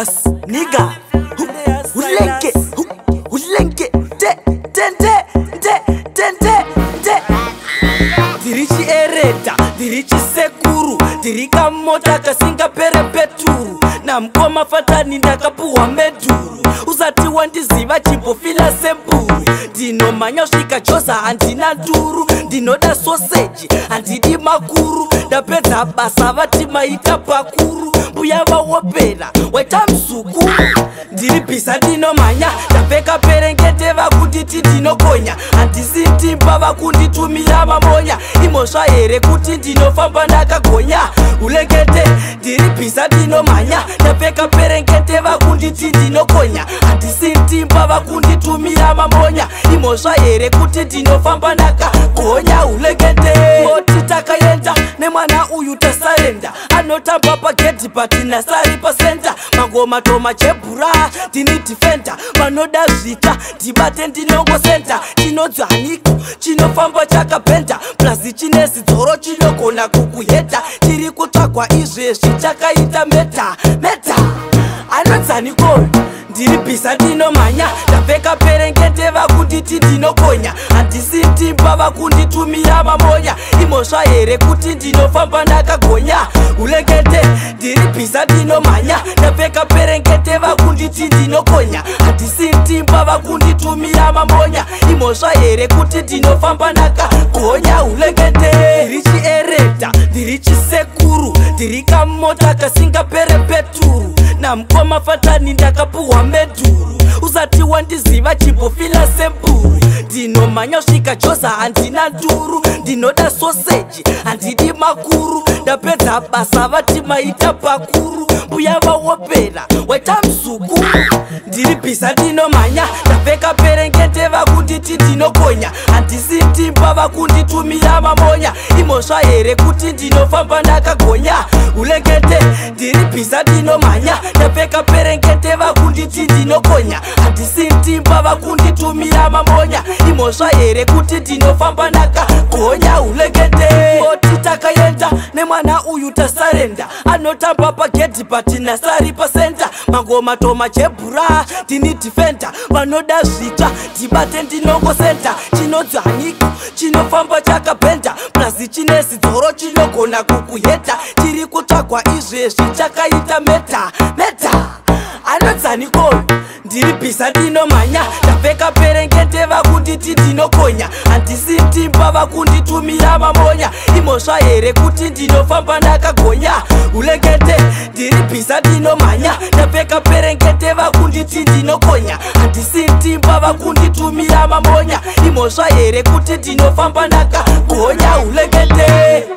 ass nigga. Who, who like it? Who, who like it? De, de, de, de. sekuru tiri kamota kasingapere peturu namukoma fatani ndakapuhwa meduru usati wandiziva chimbofila semburu ndinomhanya usvika chosa handina nduru ndinoda soseji handidi makuru ndapedza basa vatimaita pakuru mbuya vaopera waita muzukuru ndiri pisa tinomhanya tapfeka perengete vakuti ti ndinokonya handisi ndimba vakunditumira mabonya imosva here kuti ndinofamba ndakagonya ulengete ndiri pisa tinomhanya tapfeka perengete vakundi ti ndinokonya handisi ndimba vakunditumira mabonya imosva here kuti ndinofamba ndakagonya ulengete oti takaenda nemwana uyu tasaenda anotambwa pagedhi patina sari pasenta magoma toma chebhura tini difenda vanoda zvika dibate ndinongosenta chinodzwaniko chinofamba chakapenda plasi chine zidzoro chinogona kukuhedha chiri kutsvagwa izvezvi chakaita meta meta anodzaniko ndiri bhisa ndinomhanya ndapfeka perengete vakunditi ndinokonya handisi timba vakunditumira mamonya mosva here kuti ndinofamba ndakagonya ulengete ndiri bhiza ndinomhanya ndapfeka perengete vakunditi ndinokonya handisi ntimba vakunditumira mambonya imosva here kuti ndinofamba ndakagonya ulengete ndiri chiereta ndiri chisekuru ndiri kamota kasingapere peturu namukoma fatani ndakapuhwa meduru usati wandiziva chibofila sempuri ndinomhanya usvika josa handina nduru ndinoda soseji handidi makuru ndapedza basa vati maita pakuru mbuya vaopera waita muzukuru ndiri bhisa ndinomhanya ndapfeka perengete vakunditi ndinokonya handisi ndimba vakunditumira mamonya imosva here kuti ndinofamba ndakagonya ulekete ndiri bhiza ndinomhanya ndapeka perengete vakunditi ndinokonya handisi ntimba vakunditumira mambonya imhosva here kuti ndinofamba naka kuhonya ulekete oti takaenda nemwana uyu tasarenda anotamba pagedhi bhati nasari pasenda mangoma toma chebura tini defender vanoda zvitsva dibate ndinongo senta chinodzihanyiko chinofamba chakabhenda plasi chine zidzoro chinogona kukuheta chiri kutsvagwa izvezvi chakaita meta meta anodzanikoyo ndiri bhisa ndinomhanya ndapfeka perengete vakunditi ndinokonya handisi timba vakunditumira mamonya imosva here kuti ndinofamba ndakagonya ulengete ndiri bhisa ndinomhanya vakaperengete vakunditi ndinokonya handisi ndimba vakunditumira mambonya imhosva here kuti ndinofamba ndaka kuhonya ulengete